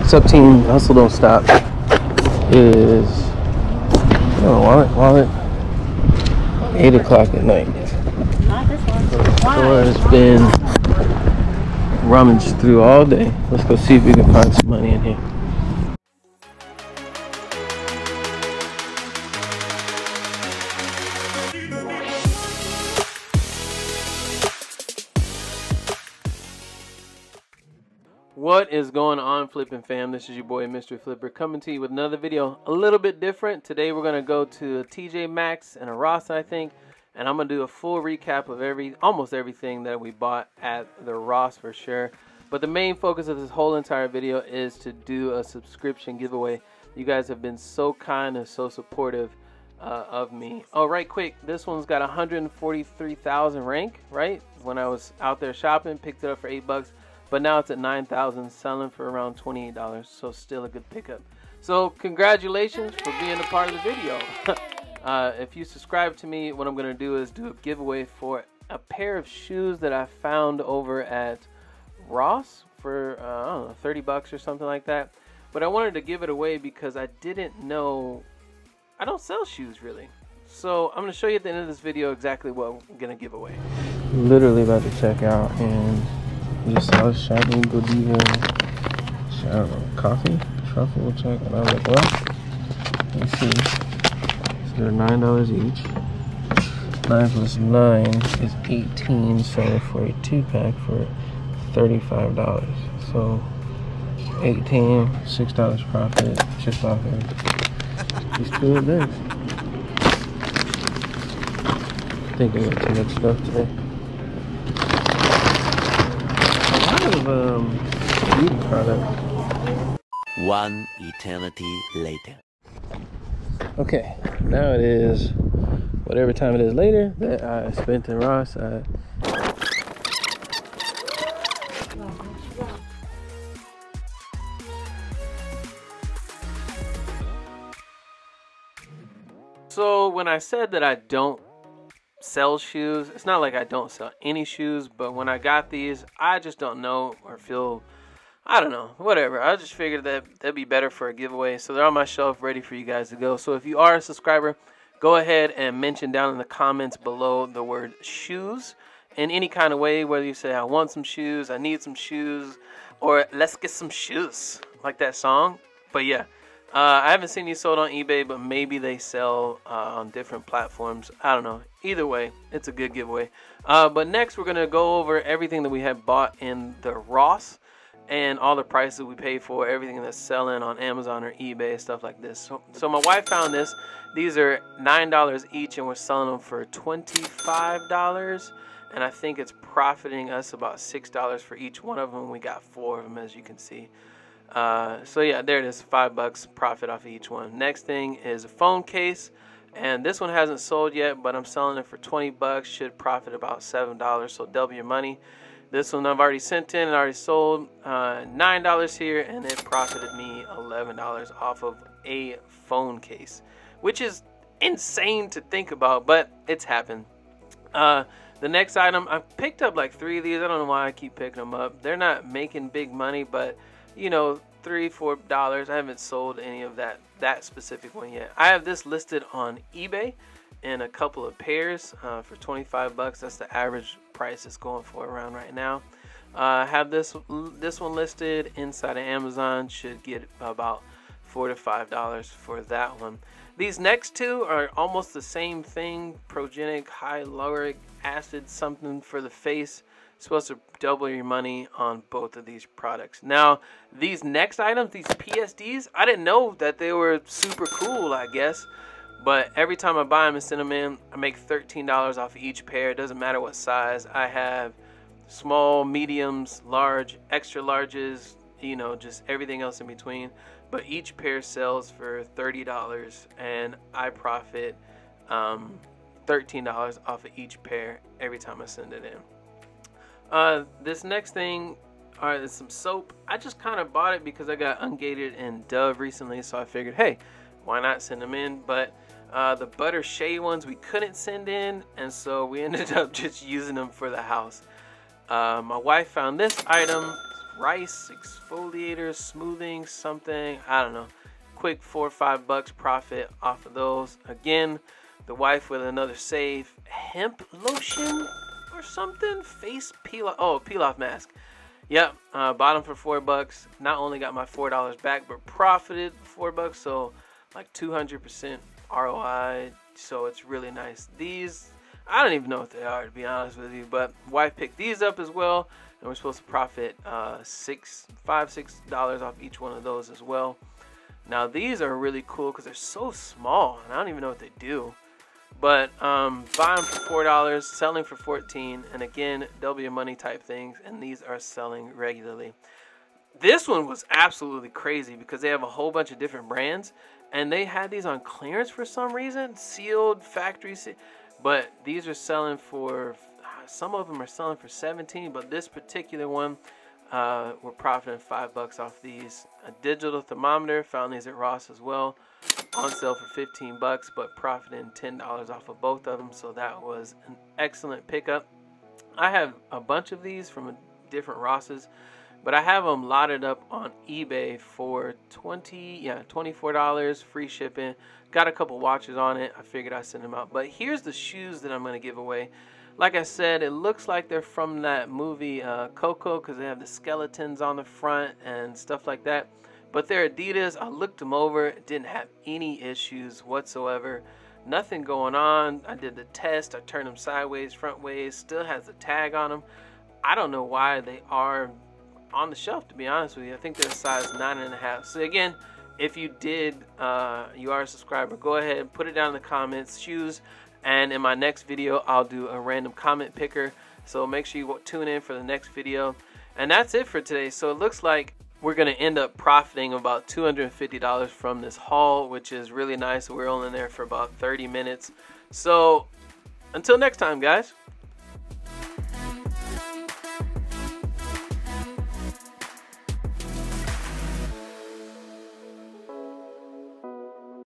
What's up, team? Hustle don't stop. It is oh, wallet, wallet. Eight o'clock at night. Store has been rummaged through all day. Let's go see if we can find some money in here. What is going on, Flipping fam? This is your boy, Mr. Flipper, coming to you with another video a little bit different. Today, we're going to go to a TJ Maxx and a Ross, I think, and I'm going to do a full recap of every, almost everything that we bought at the Ross for sure. But the main focus of this whole entire video is to do a subscription giveaway. You guys have been so kind and so supportive uh, of me. Oh, right quick, this one's got 143,000 rank, right? When I was out there shopping, picked it up for 8 bucks but now it's at 9000 selling for around $28 so still a good pickup. So congratulations for being a part of the video. Uh, if you subscribe to me what I'm gonna do is do a giveaway for a pair of shoes that I found over at Ross for uh, know 30 bucks or something like that. But I wanted to give it away because I didn't know I don't sell shoes really. So I'm going to show you at the end of this video exactly what I'm going to give away. Literally about to check out and I was shopping Godiva know, coffee, truffle check, and I was like, well, let's see. So they're nine dollars each. Nine plus nine is eighteen, so for a two pack for thirty-five dollars. So 18, six dollars profit just off of these two of this. I think I got too much stuff today. Of um, beauty products. One eternity later. Okay, now it is whatever time it is later that I spent in Ross. I So when I said that I don't sell shoes. It's not like I don't sell any shoes, but when I got these, I just don't know or feel, I don't know, whatever. I just figured that that'd be better for a giveaway. So they're on my shelf ready for you guys to go. So if you are a subscriber, go ahead and mention down in the comments below the word shoes in any kind of way, whether you say, I want some shoes, I need some shoes, or let's get some shoes, like that song. But yeah. Uh, I haven't seen these sold on eBay, but maybe they sell uh, on different platforms. I don't know. Either way, it's a good giveaway. Uh, but next, we're going to go over everything that we have bought in the Ross and all the prices we pay for, everything that's selling on Amazon or eBay, stuff like this. So, so my wife found this. These are $9 each, and we're selling them for $25. And I think it's profiting us about $6 for each one of them. We got four of them, as you can see. Uh, so yeah, there it is, five bucks profit off of each one. Next thing is a phone case, and this one hasn't sold yet, but I'm selling it for 20 bucks. Should profit about seven dollars, so double your money. This one I've already sent in and already sold uh, nine dollars here, and it profited me eleven dollars off of a phone case, which is insane to think about, but it's happened. Uh, the next item, I picked up like three of these. I don't know why I keep picking them up. They're not making big money, but you know, three, four dollars. I haven't sold any of that that specific one yet. I have this listed on eBay in a couple of pairs uh, for 25 bucks. That's the average price it's going for around right now. Uh, have this this one listed inside of Amazon. Should get about four to five dollars for that one. These next two are almost the same thing. Progenic hyaluronic acid, something for the face supposed to double your money on both of these products. Now, these next items, these PSDs, I didn't know that they were super cool, I guess. But every time I buy them and send them in, I make $13 off of each pair. It doesn't matter what size. I have small, mediums, large, extra larges, you know, just everything else in between. But each pair sells for $30 and I profit um, $13 off of each pair every time I send it in. Uh, this next thing all right, some soap. I just kind of bought it because I got ungated and Dove recently, so I figured, hey, why not send them in? But uh, the butter shea ones we couldn't send in, and so we ended up just using them for the house. Uh, my wife found this item rice exfoliators, smoothing, something. I don't know. Quick four or five bucks profit off of those. Again, the wife with another save. Hemp lotion or something. Face peel. Oh, peel off mask. Yep, uh, bought them for four bucks. Not only got my four dollars back, but profited four bucks. So like 200% ROI. So it's really nice. These, I don't even know what they are to be honest with you, but wife picked these up as well, and we're supposed to profit uh, six, five, six dollars off each one of those as well. Now these are really cool because they're so small, and I don't even know what they do. But um, buy them for four dollars, selling for fourteen, and again, double your money type things, and these are selling regularly. This one was absolutely crazy because they have a whole bunch of different brands, and they had these on clearance for some reason, sealed factory, se- but these are selling for. Some of them are selling for 17, but this particular one, uh, we're profiting five bucks off these. A digital thermometer, found these at Ross as well, on sale for 15 bucks, but profiting $10 off of both of them. So that was an excellent pickup. I have a bunch of these from different Rosses, but I have them lotted up on eBay for 20, yeah, $24, free shipping. Got a couple watches on it. I figured I'd send them out. But here's the shoes that I'm going to give away. Like I said, it looks like they're from that movie uh, Coco because they have the skeletons on the front and stuff like that. But they're Adidas. I looked them over. Didn't have any issues whatsoever. Nothing going on. I did the test. I turned them sideways, front ways. Still has the tag on them. I don't know why they are on the shelf, to be honest with you. I think they're a size nine and a half. So again, if you did, uh, you are a subscriber, go ahead and put it down in the comments. Shoes and in my next video I'll do a random comment picker so make sure you tune in for the next video and that's it for today so it looks like we're gonna end up profiting about $250 from this haul which is really nice. We're only there for about 30 minutes. So until next time guys